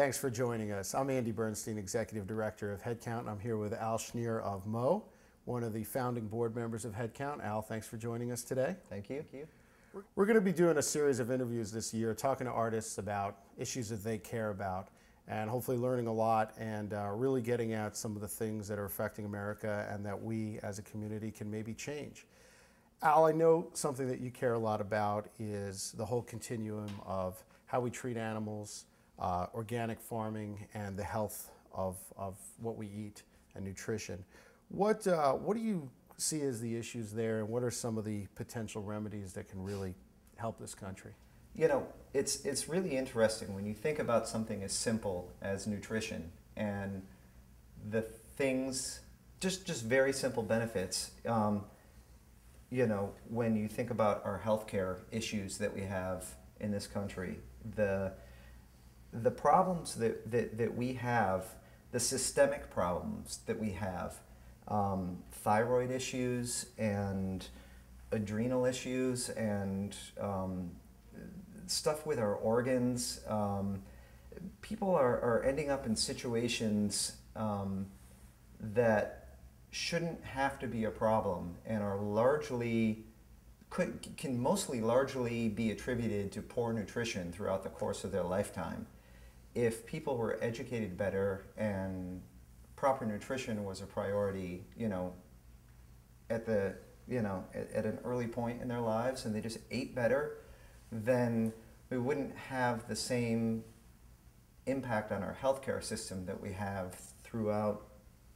Thanks for joining us. I'm Andy Bernstein, Executive Director of HeadCount. I'm here with Al Schnier of moe, one of the founding board members of HeadCount. Al, thanks for joining us today. Thank you. Thank you. We're going to be doing a series of interviews this year, talking to artists about issues that they care about, and hopefully learning a lot and uh, really getting at some of the things that are affecting America and that we as a community can maybe change. Al, I know something that you care a lot about is the whole continuum of how we treat animals, uh, organic farming, and the health of, of what we eat and nutrition. What, uh, what do you see as the issues there, and what are some of the potential remedies that can really help this country? You know, it's, it's really interesting when you think about something as simple as nutrition and the things, just, just very simple benefits. Um, you know, when you think about our healthcare issues that we have in this country, the, the problems that, that, that we have, the systemic problems that we have, um, thyroid issues and adrenal issues and um, stuff with our organs. Um, people are, are ending up in situations um, that shouldn't have to be a problem and are largely could, can mostly largely be attributed to poor nutrition throughout the course of their lifetime. If people were educated better and proper nutrition was a priority, you know, at the, you know, at, at, an early point in their lives and they just ate better, then we wouldn't have the same impact on our healthcare system that we have throughout,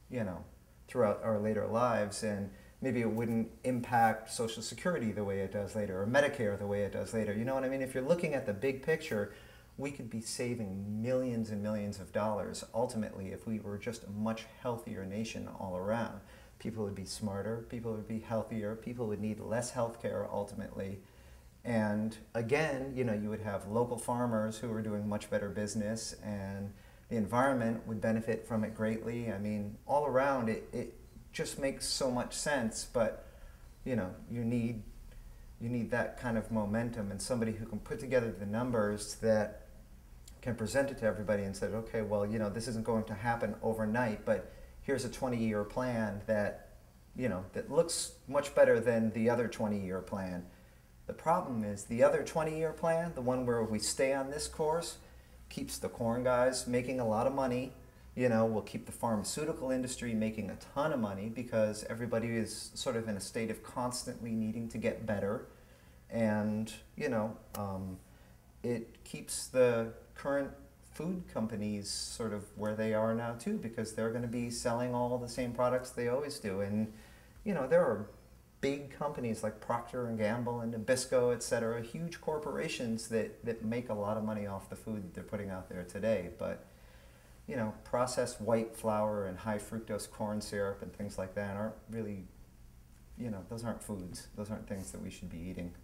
you know, throughout our later lives. And maybe it wouldn't impact Social Security the way it does later or Medicare the way it does later. You know what I mean? If you're looking at the big picture, we could be saving millions and millions of dollars ultimately if we were just a much healthier nation all around. People would be smarter, people would be healthier, people would need less health care ultimately. And again, you know, you would have local farmers who are doing much better business and the environment would benefit from it greatly. I mean, all around it, it just makes so much sense, but you know, you need you need that kind of momentum and somebody who can put together the numbers that can present it to everybody and say, okay, well, you know, this isn't going to happen overnight, but here's a 20-year plan that, you know, that looks much better than the other 20-year plan. The problem is the other 20-year plan, the one where we stay on this course, keeps the corn guys making a lot of money. You know, will keep the pharmaceutical industry making a ton of money because everybody is sort of in a state of constantly needing to get better. And, you know, um, it keeps the current food companies sort of where they are now too because they're going to be selling all the same products they always do. And you know there are big companies like Procter and Gamble and Nabisco et cetera huge corporations that that make a lot of money off the food that they're putting out there today. But you know processed white flour and high fructose corn syrup and things like that aren't really you know those aren't foods. Those aren't things that we should be eating